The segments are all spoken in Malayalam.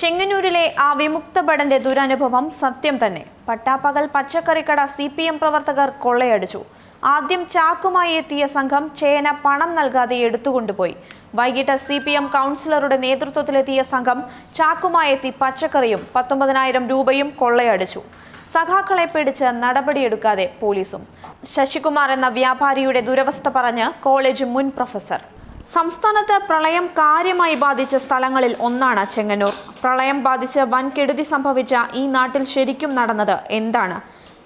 ചെങ്ങന്നൂരിലെ ആ വിമുക്ത ഭടന്റെ ദുരനുഭവം സത്യം തന്നെ. പട്ടാപ്പകൽ പച്ചക്കറിക്കട സി പി എം പ്രവർത്തകർ കൊള്ളയടിച്ചു. ആദ്യം ചാക്കുമായി എത്തിയ സംഘം ചേന പണം നൽകാതെ എടുത്തുകൊണ്ടുപോയി. വൈകിട്ട് സി പി എം കൗൺസിലറുടെ നേതൃത്വത്തിലെത്തിയ സംഘം ചാക്കുമായി എത്തി പച്ചക്കറിയും പത്തൊമ്പതിനായിരം രൂപയും കൊള്ളയടിച്ചു. സഖാക്കളെ പിടിച്ച് നടപടിയെടുക്കാതെ പോലീസും. ശശികുമാർ എന്ന വ്യാപാരിയുടെ ദുരവസ്ഥ പറഞ്ഞ് കോളേജ് മുൻ പ്രൊഫസർ. സംസ്ഥാനത്ത് പ്രളയം കാര്യമായി ബാധിച്ച സ്ഥലങ്ങളിൽ ഒന്നാണ് ചെങ്ങന്നൂർ. പ്രളയം ബാധിച്ച് വൻ കെടുതി സംഭവിച്ച ഈ നാട്ടിൽ ശരിക്കും നടന്നത് എന്താണ്?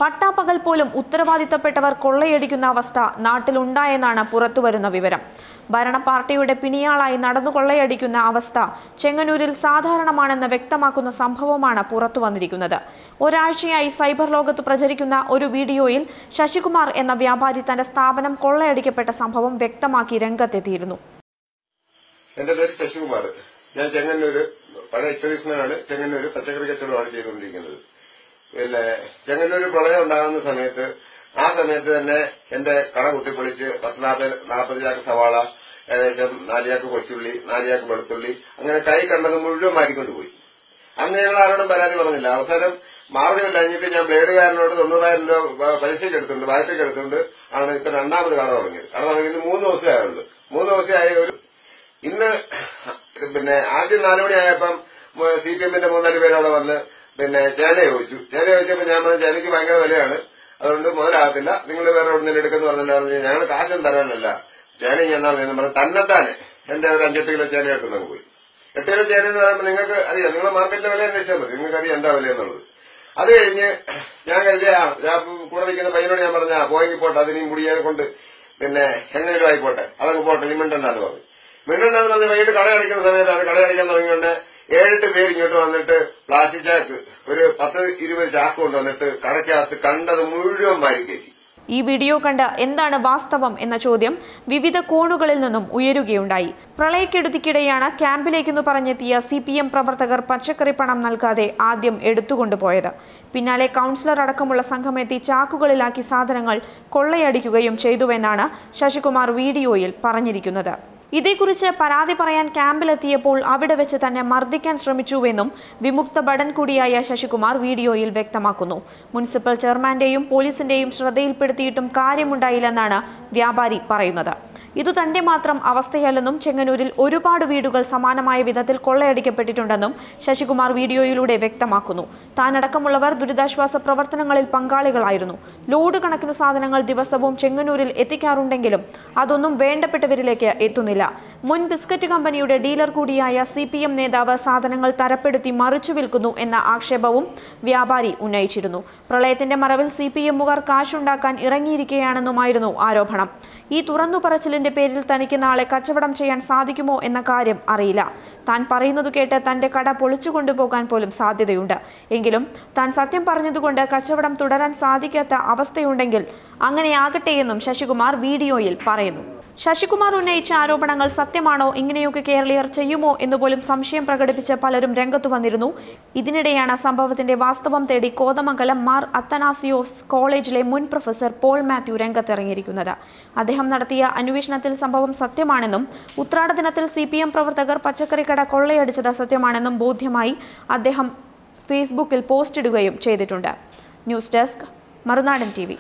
പട്ടാപ്പകൽ പോലും ഉത്തരവാദിത്തപ്പെട്ടവർ കൊള്ളയടിക്കുന്ന അവസ്ഥ നാട്ടിലുണ്ടായെന്നാണ് പുറത്തുവരുന്ന വിവരം. ഭരണ പാർട്ടിയുടെ പിണിയാളായി നടന്നു കൊള്ളയടിക്കുന്ന അവസ്ഥ ചെങ്ങന്നൂരിൽ സാധാരണമാണെന്ന് വ്യക്തമാക്കുന്ന സംഭവമാണ് പുറത്തു വന്നിരിക്കുന്നത്. ഒരാഴ്ചയായി സൈബർ ലോകത്ത് പ്രചരിക്കുന്ന ഒരു വീഡിയോയിൽ ശശികുമാർ എന്ന വ്യാപാരി തന്റെ സ്ഥാപനം കൊള്ളയടിക്കപ്പെട്ട സംഭവം വ്യക്തമാക്കി രംഗത്തെത്തിയിരുന്നു. എന്റെ പേര് ശശികുമാർ. ഞാൻ ചെങ്ങന്നൂര് പഴയ എക്സൈസ്മാനാണ് ചെങ്ങന്നൂര് പച്ചക്കറി കച്ചവടമാണ് ചെയ്തുകൊണ്ടിരിക്കുന്നത്. പിന്നെ ചെങ്ങന്നൂര് പ്രളയം ഉണ്ടാകുന്ന സമയത്ത് ആ സമയത്ത് തന്നെ എന്റെ കട കുത്തിപ്പൊളിച്ച് പത്ത് നാൽപ്പത് ചാക്ക് സവാള ഏകദേശം നാല് ചാക്ക് കൊച്ചുള്ളി നാല് ചാക്ക് വെളുത്തുള്ളി അങ്ങനെ കൈ കണ്ടത് മുഴുവൻ മാറ്റിക്കൊണ്ട് പോയി. ഞങ്ങൾ ആരോടും പരാതി പറഞ്ഞില്ല. അവസാനം മാർഗം കഴിഞ്ഞിട്ട് ഞാൻ ബ്ലേഡുകാരനോട് തൊണ്ണൂറായിരം രൂപ പലിശയ്ക്ക് എടുത്തിട്ടുണ്ട് വായ്പയ്ക്ക് എടുത്തിട്ടുണ്ട്. ആണ് ഇപ്പൊ രണ്ടാമത് കട തുടങ്ങിയത്. കട തുടങ്ങിയത് മൂന്ന് ദിവസമേ മൂന്ന് ദിവസമായ ഒരു ഇന്ന് പിന്നെ ആദ്യം നാലുമണി ആയപ്പം സി പി എമ്മിന്റെ മൂന്നാൽ പേരവിടെ വന്ന് പിന്നെ ചേന ചോദിച്ചു. ചേന ചോദിച്ചപ്പോ ഞാൻ പറഞ്ഞു ചേനയ്ക്ക് ഭയങ്കര വിലയാണ്. അതുകൊണ്ട് മുതലാകത്തില്ല. നിങ്ങൾ വേറെ എവിടെ എടുക്കുന്നു പറഞ്ഞാൽ ഞങ്ങൾ കാശും തരാനല്ല. ചേന ഞാൻ പറഞ്ഞു തന്നെത്താനെ. എന്റെ ഒരു അഞ്ചെട്ട് കിലോ ചേന എടുക്കുന്ന പോയി. എട്ട് കിലോ ചേന എന്ന് പറയുമ്പോൾ നിങ്ങൾക്ക് അറിയാം നിങ്ങൾ മാർക്കറ്റിലെ വില അന്വേഷിച്ചാൽ മതി. നിങ്ങൾക്ക് അറിയാം എന്താ വില എന്നുള്ളത്. അത് കഴിഞ്ഞ് ഞാൻ കരുതിയ കൂടെ നിൽക്കുന്ന പയ്യനോട് ഞാൻ പറഞ്ഞ പോയെങ്കിൽ പോട്ടെ അതിനെയും മുടിയെ കൊണ്ട് പിന്നെ എങ്ങനെയും ആയിക്കോട്ടെ. അതങ്ങ് പോട്ടെ നീ മിണ്ടണ്ടെന്ന് പറഞ്ഞു. മിണ്ടണ്ടെന്ന് പറഞ്ഞ് വൈകിട്ട് കട അടിക്കുന്ന സമയത്താണ് കട അടിക്കാൻ തുടങ്ങിക്കൊണ്ട് ഏഴെട്ട് പേര് ഇങ്ങോട്ട് വന്നിട്ട് പ്ലാസ്റ്റിക് ചാക്ക് ഒരു പത്ത് ഇരുപത് ചാക്ക് കൊണ്ടുവന്നിട്ട് കടയ്ക്കകത്ത് കണ്ടത് മുഴുവൻ മാരിക്കയറ്റി ഈ വീഡിയോ കണ്ട് എന്താണ് വാസ്തവം എന്ന ചോദ്യം വിവിധ കോണുകളിൽ നിന്നും ഉയരുകയുണ്ടായി. പ്രളയക്കെടുതിക്കിടെയാണ് ക്യാമ്പിലേക്കെന്ന് പറഞ്ഞെത്തിയ സി പി എം പ്രവർത്തകർ പച്ചക്കറി പണം നൽകാതെ ആദ്യം എടുത്തുകൊണ്ടുപോയത്. പിന്നാലെ കൗൺസിലർ അടക്കമുള്ള സംഘമെത്തി ചാക്കുകളിലാക്കി സാധനങ്ങൾ കൊള്ളയടിക്കുകയും ചെയ്തുവെന്നാണ് ശശികുമാർ വീഡിയോയിൽ പറഞ്ഞിരിക്കുന്നത്. ഇതേക്കുറിച്ച് പരാതി പറയാൻ ക്യാമ്പിലെത്തിയപ്പോൾ അവിടെ വെച്ച് തന്നെ മർദ്ദിക്കാൻ ശ്രമിച്ചുവെന്നും വിമുക്ത ഭടൻ കൂടിയായ ശശികുമാർ വീഡിയോയിൽ വ്യക്തമാക്കുന്നു. മുനിസിപ്പൽ ചെയർമാന്റെയും പോലീസിന്റെയും ശ്രദ്ധയിൽപ്പെടുത്തിയിട്ടും കാര്യമുണ്ടായില്ലെന്നാണ് വ്യാപാരി പറയുന്നത്. ഇത് തന്റെ മാത്രം അവസ്ഥയല്ലെന്നും ചെങ്ങന്നൂരിൽ ഒരുപാട് വീടുകൾ സമാനമായ വിധത്തിൽ കൊള്ളയടിക്കപ്പെട്ടിട്ടുണ്ടെന്നും ശശികുമാർ വീഡിയോയിലൂടെ വ്യക്തമാക്കുന്നു. താനടക്കമുള്ളവർ ദുരിതാശ്വാസ പ്രവർത്തനങ്ങളിൽ പങ്കാളികളായിരുന്നു. ലോഡ് കണക്കിന് സാധനങ്ങൾ ദിവസവും ചെങ്ങന്നൂരിൽ എത്തിക്കാറുണ്ടെങ്കിലും അതൊന്നും വേണ്ടപ്പെട്ടവരിലേക്ക് എത്തുന്നില്ല. മുൻ ബിസ്ക്കറ്റ് കമ്പനിയുടെ ഡീലർ കൂടിയായ സി പി എം നേതാവ് സാധനങ്ങൾ തരപ്പെടുത്തി മറിച്ചു വിൽക്കുന്നു എന്ന ആക്ഷേപവും വ്യാപാരി ഉന്നയിച്ചിരുന്നു. പ്രളയത്തിന്റെ മറവിൽ സി പി എമ്മുകാർ കാശുണ്ടാക്കാൻ ഇറങ്ങിയിരിക്കുകയാണെന്നുമായിരുന്നു ആരോപണം. ഈ തുറന്നു പറച്ചിലിന്റെ പേരിൽ തനിക്ക് നാളെ കച്ചവടം ചെയ്യാൻ സാധിക്കുമോ എന്ന കാര്യം അറിയില്ല. താൻ പറയുന്നത് കേട്ട് തന്റെ കട പൊളിച്ചു കൊണ്ടുപോകാൻ പോലും സാധ്യതയുണ്ട്. എങ്കിലും താൻ സത്യം പറഞ്ഞതുകൊണ്ട് കച്ചവടം തുടരാൻ സാധിക്കാത്ത അവസ്ഥയുണ്ടെങ്കിൽ അങ്ങനെയാകട്ടെയെന്നും ശശികുമാർ വീഡിയോയിൽ പറയുന്നു. ശശികുമാർ ഉന്നയിച്ച ആരോപണങ്ങൾ സത്യമാണോ? ഇങ്ങനെയൊക്കെ കേരളീയർ ചെയ്യുമോ? എന്നുപോലും സംശയം പ്രകടിപ്പിച്ച് പലരും രംഗത്തു വന്നിരുന്നു. ഇതിനിടെയാണ് സംഭവത്തിന്റെ വാസ്തവം തേടി കോതമംഗലം മാർ അത്തനാസിയോസ് കോളേജിലെ മുൻ പ്രൊഫസർ പോൾ മാത്യു രംഗത്തിറങ്ങിയിരിക്കുന്നത്. അദ്ദേഹം നടത്തിയ അന്വേഷണത്തിൽ സംഭവം സത്യമാണെന്നും ഉത്രാട ദിനത്തിൽ സി പ്രവർത്തകർ പച്ചക്കറിക്കട കൊള്ളയടിച്ചത് സത്യമാണെന്നും ബോധ്യമായി അദ്ദേഹം ഫേസ്ബുക്കിൽ പോസ്റ്റിടുകയും ചെയ്തിട്ടുണ്ട്. ന്യൂസ് ഡെസ്ക് മറുനാടൻ ടി